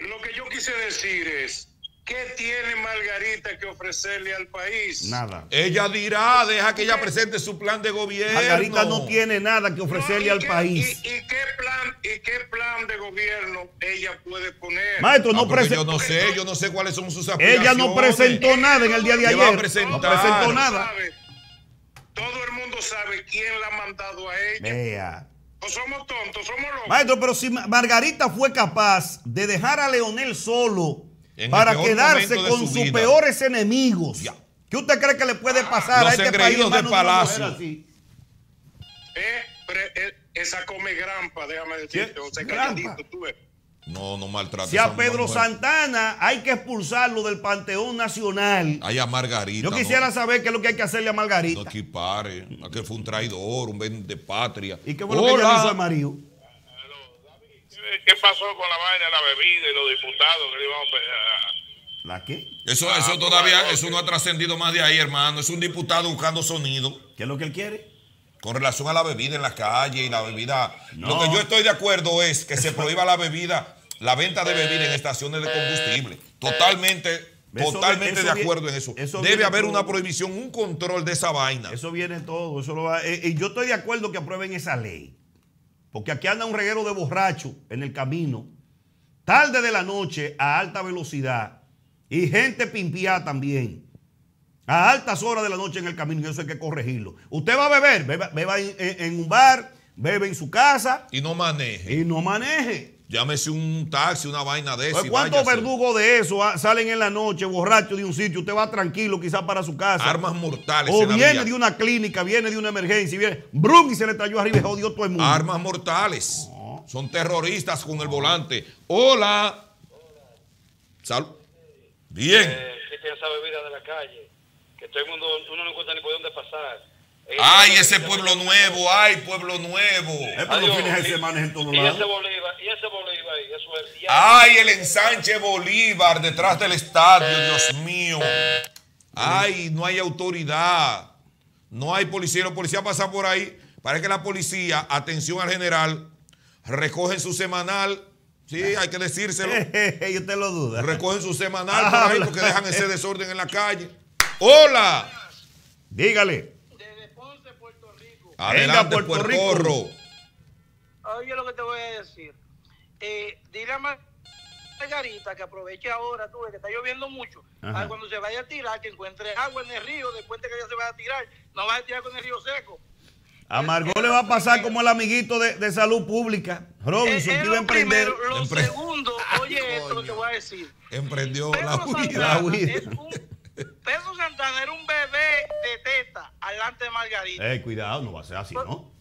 [SPEAKER 11] Lo que yo quise decir es, ¿qué tiene Margarita que ofrecerle al país?
[SPEAKER 4] Nada.
[SPEAKER 3] Ella dirá, deja que ella presente su plan de gobierno.
[SPEAKER 4] Margarita no tiene nada que ofrecerle al país.
[SPEAKER 11] ¿Y qué plan, y qué plan de gobierno ella puede poner?
[SPEAKER 4] Maestro, no
[SPEAKER 3] Ah, porque
[SPEAKER 4] prese-
[SPEAKER 3] Yo no sé, yo no sé cuáles son sus aspiraciones.
[SPEAKER 4] Ella no presentó nada en el día de
[SPEAKER 3] ¿Qué
[SPEAKER 4] ayer.
[SPEAKER 3] va a presentar?
[SPEAKER 4] No presentó nada.
[SPEAKER 11] Todo el mundo sabe quién la ha mandado a ella.
[SPEAKER 4] Vea.
[SPEAKER 11] O somos tontos, somos locos.
[SPEAKER 4] Maestro, pero si Ma- Margarita fue capaz de dejar a Leonel solo
[SPEAKER 3] En
[SPEAKER 4] para quedarse
[SPEAKER 3] de
[SPEAKER 4] con
[SPEAKER 3] su
[SPEAKER 4] sus
[SPEAKER 3] vida.
[SPEAKER 4] peores enemigos, ¿qué usted cree que le puede pasar
[SPEAKER 3] Los
[SPEAKER 4] a este país?
[SPEAKER 3] de
[SPEAKER 4] hermano, mujer
[SPEAKER 3] Palacio.
[SPEAKER 4] así?
[SPEAKER 11] Eh, eh, esa come grampa, déjame decirte. Calladito, tú ves.
[SPEAKER 3] No, no maltrate.
[SPEAKER 4] Si a Pedro Santana hay que expulsarlo del Panteón Nacional,
[SPEAKER 3] Ay, a Margarita.
[SPEAKER 4] yo quisiera saber qué es lo que hay que hacerle a Margarita.
[SPEAKER 3] No equipare. Aquel fue un traidor, un ven de patria.
[SPEAKER 4] ¿Y qué fue lo que ella hizo al marido?
[SPEAKER 9] ¿Qué pasó con la vaina de la bebida y los diputados que le iban a?
[SPEAKER 4] ¿La qué?
[SPEAKER 3] Eso,
[SPEAKER 4] Ah,
[SPEAKER 3] eso todavía, eso no ha trascendido más de ahí, hermano. Es un diputado buscando sonido.
[SPEAKER 4] ¿Qué es lo que él quiere?
[SPEAKER 3] Con relación a la bebida en la calle y la bebida.
[SPEAKER 4] No.
[SPEAKER 3] Lo que yo estoy de acuerdo es que se prohíba la bebida, la venta de bebida en estaciones de combustible. Totalmente,
[SPEAKER 4] Eso-
[SPEAKER 3] totalmente
[SPEAKER 4] eso
[SPEAKER 3] de acuerdo en eso.
[SPEAKER 4] eso
[SPEAKER 3] Debe haber
[SPEAKER 4] todo.
[SPEAKER 3] una prohibición, un control de esa vaina.
[SPEAKER 4] Eso viene todo. Eso lo va- eh, y yo estoy de acuerdo que aprueben esa ley. Porque aquí anda un reguero de borracho en el camino, tarde de la noche, a alta velocidad. Y gente pimpiada también. A altas horas de la noche en el camino. Y eso hay que corregirlo. Usted va a beber, beba, beba en, en- en un bar, bebe en su casa.
[SPEAKER 3] Y no maneje.
[SPEAKER 4] Y no maneje.
[SPEAKER 3] Llámese un taxi, una vaina de eso.
[SPEAKER 4] Pues, ¿Cuántos
[SPEAKER 3] váyase.
[SPEAKER 4] verdugos de eso ah, salen en la noche borrachos de un sitio? Usted va tranquilo quizás para su casa.
[SPEAKER 3] Armas mortales.
[SPEAKER 4] O
[SPEAKER 3] en la
[SPEAKER 4] viene
[SPEAKER 3] vía.
[SPEAKER 4] de una clínica, viene de una emergencia, viene, brum, y se le trayó arriba y jodió todo el mundo.
[SPEAKER 3] Armas mortales. Son terroristas con el volante. Hola. Sal. Bien.
[SPEAKER 6] ¿Qué piensa bebida de la calle?
[SPEAKER 15] que todo el mundo, uno no encuentra ni por dónde pasar. Eh,
[SPEAKER 3] Ay, ese pueblo nuevo, ay, pueblo nuevo.
[SPEAKER 4] Es por los fines de semana en todos
[SPEAKER 15] Y ese
[SPEAKER 4] lados.
[SPEAKER 15] Bolívar, y ese Bolívar, ahí, eso es. y-
[SPEAKER 3] Ay, el ensanche Bolívar detrás del estadio, Dios mío. Ay, no hay autoridad. No hay policía. Los policías pasan por ahí. Parece que la policía, atención al general, recogen su semanal. Sí, hay que decírselo.
[SPEAKER 4] y usted lo duda.
[SPEAKER 3] Recogen su semanal por ahí porque dejan ese desorden en la calle. ¡Hola!
[SPEAKER 4] Dígale.
[SPEAKER 3] Adelante,
[SPEAKER 4] Venga, Puerto
[SPEAKER 3] Puerto
[SPEAKER 4] Rico.
[SPEAKER 3] Rico.
[SPEAKER 16] Oye lo que te voy a decir. Eh, dile a Margarita que aproveche ahora, tú que está lloviendo mucho.
[SPEAKER 4] Ajá.
[SPEAKER 16] Cuando se vaya a tirar, que encuentre agua en el río, después de que ella se vaya a tirar, no vas a tirar con el río seco.
[SPEAKER 4] A Margot le va a pasar como el amiguito de, de salud pública, Robinson,
[SPEAKER 16] Es
[SPEAKER 4] que iba a emprender.
[SPEAKER 16] primero. Lo
[SPEAKER 3] Empre-
[SPEAKER 16] segundo, oye esto lo que voy a decir.
[SPEAKER 3] Emprendió
[SPEAKER 16] Pedro
[SPEAKER 3] la
[SPEAKER 16] Santana
[SPEAKER 3] huida.
[SPEAKER 4] La huida.
[SPEAKER 16] es un- Pedro Santana era un bebé de teta alante de Margarita.
[SPEAKER 4] Eh, cuidado, no va a ser así, ¿no?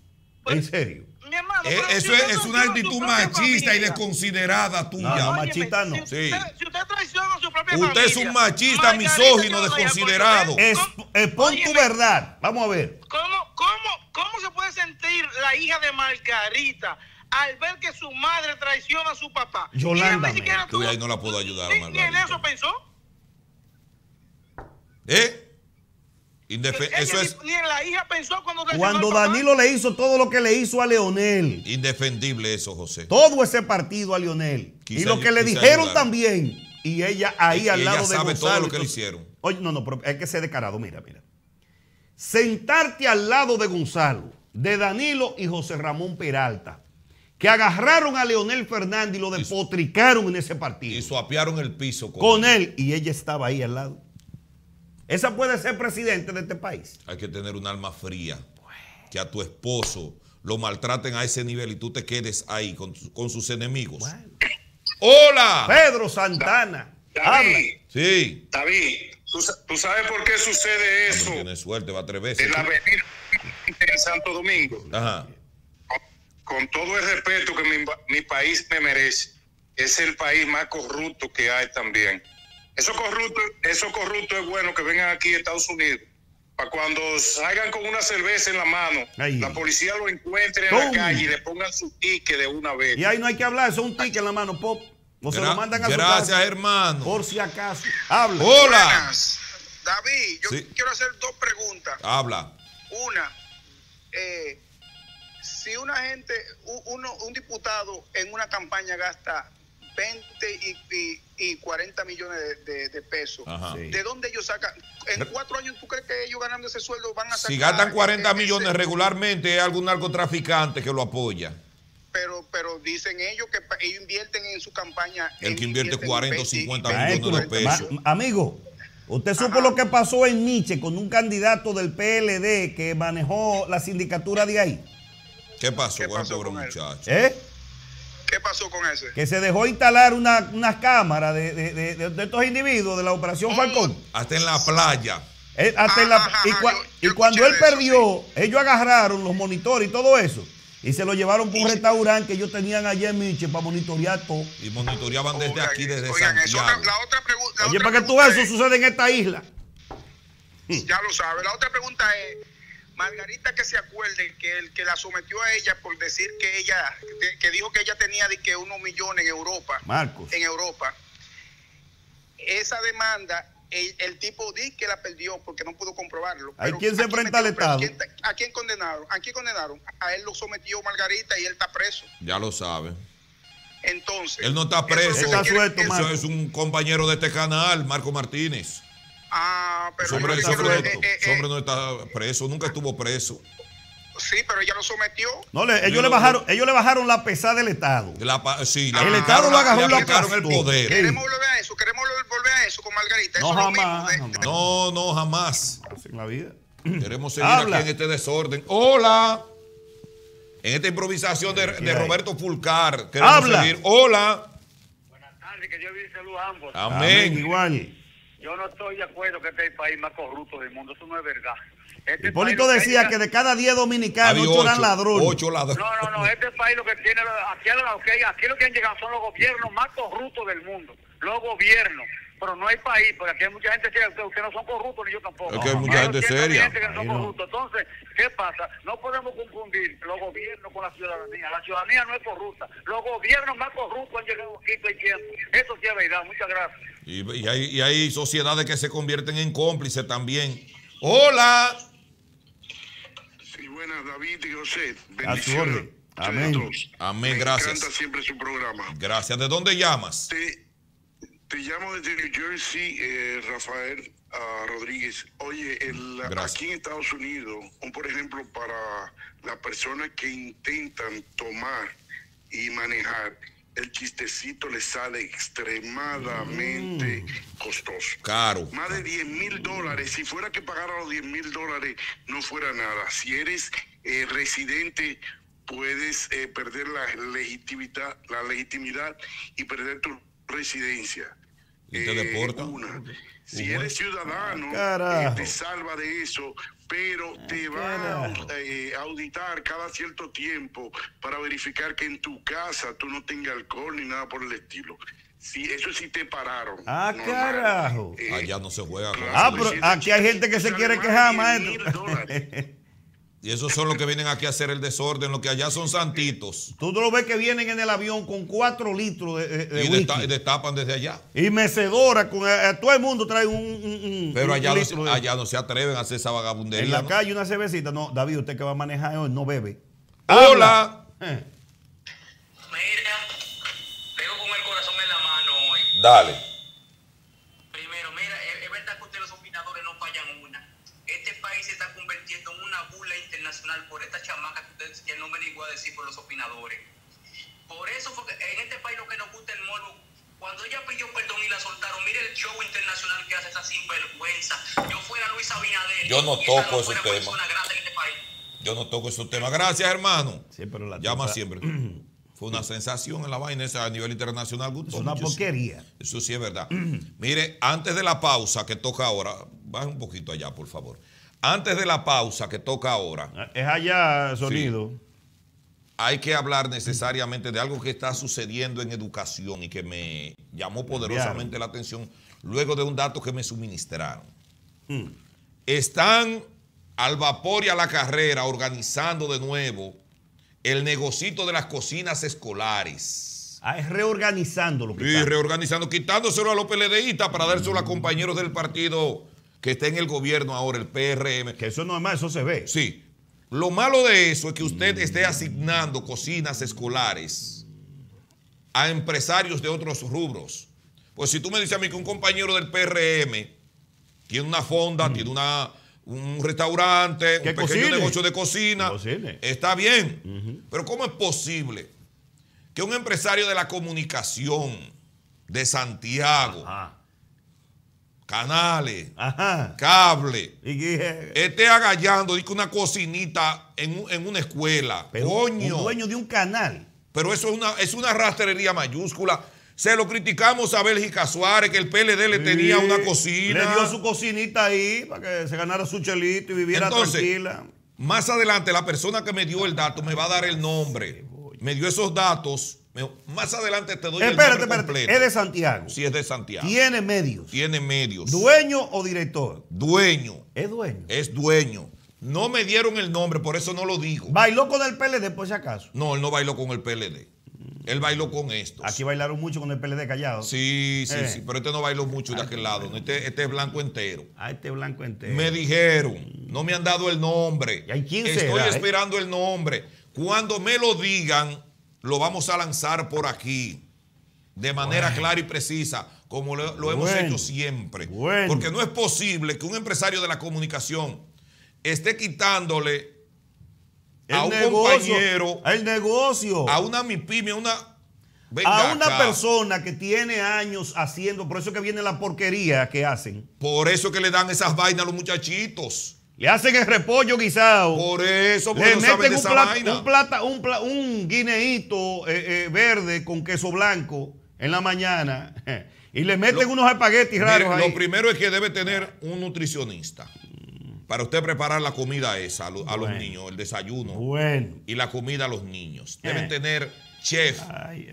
[SPEAKER 16] Pues,
[SPEAKER 4] En serio.
[SPEAKER 16] Mi hermano,
[SPEAKER 3] Eh,
[SPEAKER 16] si
[SPEAKER 3] Eso
[SPEAKER 16] usted
[SPEAKER 3] es, es una actitud machista y desconsiderada tuya.
[SPEAKER 4] No, machista no.
[SPEAKER 16] Si
[SPEAKER 3] Sí.
[SPEAKER 16] usted, si usted traiciona a su propia
[SPEAKER 3] Usted es
[SPEAKER 16] familia,
[SPEAKER 3] un machista,
[SPEAKER 16] Margarita
[SPEAKER 3] misógino, desconsiderado.
[SPEAKER 16] porque
[SPEAKER 4] Es,
[SPEAKER 16] usted-
[SPEAKER 4] eh, pon tu verdad. Vamos a ver.
[SPEAKER 16] ¿Cómo, cómo, ¿Cómo se puede sentir la hija de Margarita al ver que su madre traiciona a su papá?
[SPEAKER 4] Yolanda,
[SPEAKER 16] Y ella ni
[SPEAKER 4] man.
[SPEAKER 16] siquiera
[SPEAKER 3] Tú ahí no la puedo ayudar Margarita.
[SPEAKER 16] eso pensó.
[SPEAKER 3] ¿Eh? Indefe-
[SPEAKER 16] Ella
[SPEAKER 3] eso es
[SPEAKER 16] ni la hija pensó cuando
[SPEAKER 4] Cuando. Danilo le hizo todo lo que le hizo a Leonel,
[SPEAKER 3] indefendible eso, José.
[SPEAKER 4] todo ese partido a Leonel, y lo que le dijeron
[SPEAKER 3] ayudar.
[SPEAKER 4] también, y ella ahí
[SPEAKER 3] Y
[SPEAKER 4] al
[SPEAKER 3] ella
[SPEAKER 4] lado de
[SPEAKER 3] sabe todo
[SPEAKER 4] Gonzalo.
[SPEAKER 3] lo que le
[SPEAKER 4] y
[SPEAKER 3] hicieron.
[SPEAKER 4] Oye, no, no, pero hay que ser descarado, mira, mira. Sentarte al lado de Gonzalo, de Danilo y José Ramón Peralta, que agarraron a Leonel Fernández y lo despotricaron en ese partido.
[SPEAKER 3] Y suapearon el piso con,
[SPEAKER 4] con él y ella estaba ahí al lado. Esa puede ser presidente de este país.
[SPEAKER 3] Hay que tener un alma fría. Que a tu esposo lo maltraten a ese nivel y tú te quedes ahí con, con sus enemigos. ¡Hola!
[SPEAKER 4] Pedro Santana. Habla.
[SPEAKER 11] David,
[SPEAKER 3] Sí.
[SPEAKER 11] David, ¿tú, sa- tú sabes por qué sucede eso
[SPEAKER 3] Tiene suerte, va tres
[SPEAKER 11] de
[SPEAKER 3] veces.
[SPEAKER 11] la avenida en Santo Domingo?
[SPEAKER 3] Ajá.
[SPEAKER 11] Con todo el respeto que mi, mi país me merece, es el país más corrupto que hay también. Eso corrupto, eso corrupto es bueno que vengan aquí a Estados Unidos. Para cuando salgan con una cerveza en la mano,
[SPEAKER 4] Ahí.
[SPEAKER 11] la policía lo encuentre en la calle y le pongan su ticket de una vez.
[SPEAKER 4] Y ahí no hay que hablar, eso es un ticket en la mano, Pop. O se lo mandan a su
[SPEAKER 3] gracias,
[SPEAKER 4] casa,
[SPEAKER 3] hermano.
[SPEAKER 4] Por si acaso. Habla.
[SPEAKER 3] Hola.
[SPEAKER 10] Buenas. David, yo
[SPEAKER 3] Sí.
[SPEAKER 10] quiero hacer dos preguntas.
[SPEAKER 3] Habla.
[SPEAKER 10] Una, eh, si una gente, uno, un diputado en una campaña gasta 20 y, y- y 40 millones de, de- de pesos.
[SPEAKER 4] Sí.
[SPEAKER 10] ¿de dónde ellos sacan? En cuatro años, ¿tú crees que ellos ganando ese sueldo van a sacar?
[SPEAKER 3] Si gastan 40
[SPEAKER 10] eh,
[SPEAKER 3] millones
[SPEAKER 10] ese-
[SPEAKER 3] regularmente, hay algún narcotraficante que lo apoya.
[SPEAKER 10] Pero, pero dicen ellos que ellos invierten en su campaña.
[SPEAKER 3] El que invierte
[SPEAKER 10] invierten
[SPEAKER 3] 40 o
[SPEAKER 10] 20 y-
[SPEAKER 3] 50
[SPEAKER 4] Maestro,
[SPEAKER 3] millones de pesos.
[SPEAKER 4] ma- amigo, usted supo lo que pasó en Nietzsche con un candidato del PLD que manejó la sindicatura de ahí.
[SPEAKER 3] ¿Qué pasó
[SPEAKER 10] ¿Qué
[SPEAKER 3] con el
[SPEAKER 10] pasó
[SPEAKER 3] pobre muchacho?
[SPEAKER 4] ¿Eh?
[SPEAKER 10] ¿Qué pasó con ese?
[SPEAKER 4] Que se dejó instalar una- unas cámaras de, de- de- de- de estos individuos de la Operación Falcón.
[SPEAKER 3] Hasta en la playa.
[SPEAKER 4] Eh, hasta en la-
[SPEAKER 10] Ajá,
[SPEAKER 4] y,
[SPEAKER 10] ajá,
[SPEAKER 4] cua-
[SPEAKER 10] yo-
[SPEAKER 4] y
[SPEAKER 10] yo
[SPEAKER 4] cuando él
[SPEAKER 10] eso,
[SPEAKER 4] perdió, ellos agarraron los monitores y todo eso. Y se lo llevaron por un restaurante que ellos tenían allá en Miche para monitorear todo.
[SPEAKER 3] Y monitoreaban desde
[SPEAKER 10] Oigan,
[SPEAKER 3] aquí, desde
[SPEAKER 10] oigan,
[SPEAKER 3] Santiago.
[SPEAKER 10] otra- la otra pregunta.
[SPEAKER 4] Oye, para que tú veas, eso sucede en esta isla.
[SPEAKER 10] Ya lo sabe. La otra pregunta es, Margarita que se acuerde que el que la sometió a ella por decir que ella, que, dijo que ella tenía de que unos millones en Europa,
[SPEAKER 4] Marcos.
[SPEAKER 10] en Europa, esa demanda, el, el tipo di que la perdió porque no pudo comprobarlo.
[SPEAKER 4] ¿Hay quien se
[SPEAKER 10] ¿a
[SPEAKER 4] enfrenta al? Estado?
[SPEAKER 10] ¿Quién ta- ¿A quién condenaron? ¿A quién condenaron? A él lo sometió Margarita y él está preso.
[SPEAKER 3] Ya lo sabe.
[SPEAKER 10] Entonces.
[SPEAKER 3] Él no está
[SPEAKER 10] eso
[SPEAKER 3] preso.
[SPEAKER 10] es lo que
[SPEAKER 4] Está suelto,
[SPEAKER 10] eso-
[SPEAKER 3] Eso es un compañero de este canal, Marco Martínez.
[SPEAKER 10] Ah, pero
[SPEAKER 3] Ese hombre,
[SPEAKER 10] eh,
[SPEAKER 3] no-
[SPEAKER 10] eh, eh,
[SPEAKER 3] no está preso, nunca estuvo preso.
[SPEAKER 10] Sí, pero ella lo sometió.
[SPEAKER 4] No, le- ellos, le
[SPEAKER 3] no-
[SPEAKER 4] bajaron, ellos le bajaron la pesada del Estado.
[SPEAKER 3] La sí,
[SPEAKER 4] El Estado lo
[SPEAKER 3] la-
[SPEAKER 4] agarró lo
[SPEAKER 3] aplicaron el poder.
[SPEAKER 10] Queremos volver a eso, queremos volver a eso con Margarita.
[SPEAKER 4] No,
[SPEAKER 10] Eso es lo
[SPEAKER 4] jamás,
[SPEAKER 10] mismo,
[SPEAKER 4] jamás.
[SPEAKER 3] No, no, jamás.
[SPEAKER 4] En la vida.
[SPEAKER 3] Queremos seguir
[SPEAKER 4] Habla.
[SPEAKER 3] aquí en este desorden. Hola. En esta improvisación de. Roberto Fulcar. Queremos
[SPEAKER 4] Habla.
[SPEAKER 3] seguir. Hola.
[SPEAKER 16] Tarde, que Dios bendiga a ambos.
[SPEAKER 3] Amén.
[SPEAKER 4] Igual.
[SPEAKER 16] Yo no estoy de acuerdo que este es el país más corrupto del mundo. Eso no es verdad. Este
[SPEAKER 4] Hipólito
[SPEAKER 16] que
[SPEAKER 4] decía
[SPEAKER 16] hay-
[SPEAKER 4] que de cada 10 dominicanos,
[SPEAKER 3] Había
[SPEAKER 4] 8 eran
[SPEAKER 3] ocho,
[SPEAKER 4] ladrones.
[SPEAKER 3] ocho ladrones.
[SPEAKER 16] No, no, no. Este país lo que tiene. Aquí, aquí lo que han llegado son los gobiernos más corruptos del mundo. Los gobiernos.
[SPEAKER 9] Pero no hay país, porque aquí hay mucha gente seria, ustedes ustedes no son corruptos ni yo tampoco.
[SPEAKER 3] Es que hay mucha gente seria.
[SPEAKER 9] gente que no son
[SPEAKER 3] Ahí no.
[SPEAKER 9] corruptos. Entonces, ¿qué pasa? No podemos confundir los gobiernos con la ciudadanía. La ciudadanía no es corrupta. Los gobiernos más corruptos han llegado aquí todo el tiempo. Eso sí es verdad. Muchas gracias.
[SPEAKER 3] Y, y hay, y hay sociedades que se convierten en cómplices también. Hola.
[SPEAKER 17] Sí, buenas, David y José.
[SPEAKER 3] A su orden. Amén. Amén,
[SPEAKER 17] Me
[SPEAKER 3] gracias.
[SPEAKER 17] encanta siempre su programa.
[SPEAKER 3] Gracias. ¿De dónde llamas?
[SPEAKER 17] Te, te llamo desde New Jersey, eh, Rafael ah, Rodríguez. Oye, el- aquí en Estados Unidos, un, por ejemplo, para las personas que intentan tomar y manejar, el chistecito le sale extremadamente costoso.
[SPEAKER 3] Caro.
[SPEAKER 17] Más de 10 mil dólares. Si fuera que pagara los 10 mil dólares, no fuera nada. Si eres eh, residente, puedes eh, perder la legitimidad, la legitimidad y perder tu residencia.
[SPEAKER 3] ¿Y te
[SPEAKER 17] Eh,
[SPEAKER 3] deportan?
[SPEAKER 17] una. Si eres ciudadano,
[SPEAKER 4] Carajo.
[SPEAKER 17] eh, te salva de eso, pero te va a eh, auditar cada cierto tiempo para verificar que en tu casa tú no tengas alcohol ni nada por el estilo. Si eso sí te pararon.
[SPEAKER 4] Ah,
[SPEAKER 17] normal.
[SPEAKER 4] carajo.
[SPEAKER 3] Allá no se juega con
[SPEAKER 4] Ah, pero aquí hay gente que se quiere quejar, maestro.
[SPEAKER 3] Y esos son los que vienen aquí a hacer el desorden, los que allá son santitos.
[SPEAKER 4] Tú no lo ves que vienen en el avión con cuatro litros de, de- de
[SPEAKER 3] Y
[SPEAKER 4] whisky.
[SPEAKER 3] y destapan desde allá.
[SPEAKER 4] Y mecedora, con, eh, todo el mundo trae un, un- un-
[SPEAKER 3] Pero
[SPEAKER 4] un
[SPEAKER 3] allá
[SPEAKER 4] litro
[SPEAKER 3] no,
[SPEAKER 4] de-
[SPEAKER 3] allá no se atreven a hacer esa vagabundería.
[SPEAKER 4] En la
[SPEAKER 3] ¿no?
[SPEAKER 4] calle una cervecita. No, David, usted que va a manejar hoy no bebe.
[SPEAKER 3] Hola.
[SPEAKER 4] Eh.
[SPEAKER 15] Tengo con el corazón en la mano hoy.
[SPEAKER 3] Dale.
[SPEAKER 15] Decir por los opinadores. Por eso fue que en este país lo que nos gusta el morbo. Cuando ella pidió perdón y la soltaron, mire el show internacional que hace esa sinvergüenza. Yo fuera Luis Abinader.
[SPEAKER 3] Yo no toco
[SPEAKER 15] no
[SPEAKER 3] esos temas.
[SPEAKER 15] este país.
[SPEAKER 3] Yo no toco esos temas. Gracias, hermano. Llama
[SPEAKER 4] cosa-
[SPEAKER 3] siempre. Fue una sensación en la vaina esa a nivel internacional. Gustó
[SPEAKER 4] Es una porquería.
[SPEAKER 3] Eso sí es verdad. Mire, antes de la pausa que toca ahora, baja un poquito allá, por favor. Antes de la pausa que toca ahora.
[SPEAKER 4] Es allá sonido.
[SPEAKER 3] Hay que hablar necesariamente de algo que está sucediendo en educación y que me llamó poderosamente la atención luego de un dato que me suministraron.
[SPEAKER 4] Hmm.
[SPEAKER 3] Están al vapor y a la carrera organizando de nuevo el negocito de las cocinas escolares.
[SPEAKER 4] Ah, es reorganizando lo que
[SPEAKER 3] Sí,
[SPEAKER 4] está.
[SPEAKER 3] reorganizando, quitándoselo a los PLDistas para dárselo a compañeros del partido que está en el gobierno ahora, el PRM.
[SPEAKER 4] Que eso no es más, eso se ve.
[SPEAKER 3] Sí. Lo malo de eso es que usted esté asignando cocinas escolares a empresarios de otros rubros. Pues si tú me dices a mí que un compañero del PRM tiene una fonda, tiene una, un restaurante, un
[SPEAKER 4] Que
[SPEAKER 3] pequeño
[SPEAKER 4] cocine.
[SPEAKER 3] negocio de cocina, está bien. Pero ¿cómo es posible que un empresario de la comunicación de Santiago, canales, cable, esté agallando dice, una cocinita en, un- en una escuela? Coño.
[SPEAKER 4] Un dueño de un canal.
[SPEAKER 3] Pero eso es una, es una rastrería mayúscula. Se lo criticamos a Bélgica Suárez, que el PLD le tenía una cocina.
[SPEAKER 4] Le dio su cocinita ahí para que se ganara su chelito y viviera
[SPEAKER 3] Entonces,
[SPEAKER 4] tranquila.
[SPEAKER 3] Más adelante, la persona que me dio el dato me va a dar el nombre. Me dio esos datos. Más adelante te doy
[SPEAKER 4] Espérate,
[SPEAKER 3] el nombre
[SPEAKER 4] espérate.
[SPEAKER 3] completo.
[SPEAKER 4] Es de Santiago.
[SPEAKER 3] Sí, es de Santiago.
[SPEAKER 4] Tiene medios.
[SPEAKER 3] Tiene medios.
[SPEAKER 4] ¿Dueño o director?
[SPEAKER 3] Dueño.
[SPEAKER 4] Es dueño.
[SPEAKER 3] Es dueño. No me dieron el nombre, por eso no lo digo.
[SPEAKER 4] ¿Bailó con el PLD por si acaso?
[SPEAKER 3] No, él no bailó con el PLD. Él bailó con estos.
[SPEAKER 4] Aquí bailaron mucho con el PLD callado.
[SPEAKER 3] Sí, sí,
[SPEAKER 4] Eh.
[SPEAKER 3] sí. Pero este no bailó mucho de aquel lado. Este, este es blanco entero.
[SPEAKER 4] Ah, este blanco entero.
[SPEAKER 3] Me dijeron, no me han dado el nombre.
[SPEAKER 4] quién
[SPEAKER 3] Estoy
[SPEAKER 4] será, eh?
[SPEAKER 3] esperando el nombre. Cuando me lo digan, lo vamos a lanzar por aquí. De manera clara y precisa, como lo, lo hemos
[SPEAKER 4] Bueno.
[SPEAKER 3] hecho siempre.
[SPEAKER 4] Bueno.
[SPEAKER 3] Porque no es posible que un empresario de la comunicación esté quitándole a
[SPEAKER 4] El
[SPEAKER 3] un
[SPEAKER 4] negocio,
[SPEAKER 3] compañero,
[SPEAKER 4] El negocio.
[SPEAKER 3] a una MIPYME, a una.
[SPEAKER 4] a una
[SPEAKER 3] acá.
[SPEAKER 4] persona que tiene años haciendo, por eso que viene la porquería que hacen.
[SPEAKER 3] Por eso que le dan esas vainas a los muchachitos.
[SPEAKER 4] Le hacen el repollo guisado.
[SPEAKER 3] Por eso, porque
[SPEAKER 4] Le
[SPEAKER 3] no
[SPEAKER 4] meten un,
[SPEAKER 3] vaina.
[SPEAKER 4] un, plata- un, pla- un guineíto eh, eh, verde con queso blanco en la mañana y le meten
[SPEAKER 3] Lo-
[SPEAKER 4] unos espaguetis
[SPEAKER 3] Mire,
[SPEAKER 4] raros ahí.
[SPEAKER 3] Lo primero es que debe tener un nutricionista para usted preparar la comida esa a, lo- a los
[SPEAKER 4] Bueno.
[SPEAKER 3] niños, el desayuno
[SPEAKER 4] Bueno.
[SPEAKER 3] y la comida a los niños. Deben
[SPEAKER 4] Eh.
[SPEAKER 3] tener chef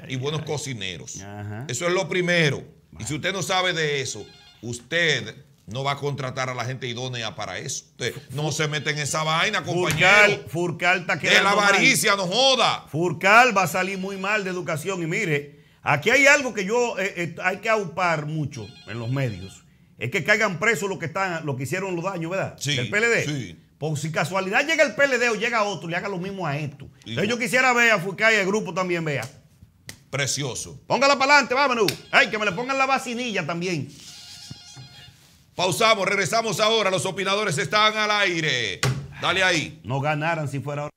[SPEAKER 3] y buenos cocineros. Eso es lo primero. Y si usted no sabe de eso, usted no va a contratar a la gente idónea para eso. Usted no se mete en esa vaina, compañero.
[SPEAKER 4] Furcal, Furcal está
[SPEAKER 3] de
[SPEAKER 4] quedando
[SPEAKER 3] la
[SPEAKER 4] mal.
[SPEAKER 3] avaricia, no joda.
[SPEAKER 4] Furcal va a salir muy mal de educación. Y mire, aquí hay algo que yo eh, eh, hay que aupar mucho en los medios. Es que caigan presos los que están, los que hicieron los daños, ¿verdad?
[SPEAKER 3] Sí,
[SPEAKER 4] Del PLD.
[SPEAKER 3] sí.
[SPEAKER 4] Por si casualidad llega el PLD o llega otro, le haga lo mismo a esto. Entonces yo quisiera ver a Furcal y el grupo también vea.
[SPEAKER 3] Precioso.
[SPEAKER 4] Póngala para adelante, vámonos. Ay, que me le pongan la vacinilla también.
[SPEAKER 3] Pausamos, regresamos ahora. Los opinadores están al aire. Dale ahí.
[SPEAKER 4] No ganaran si fuera ahora.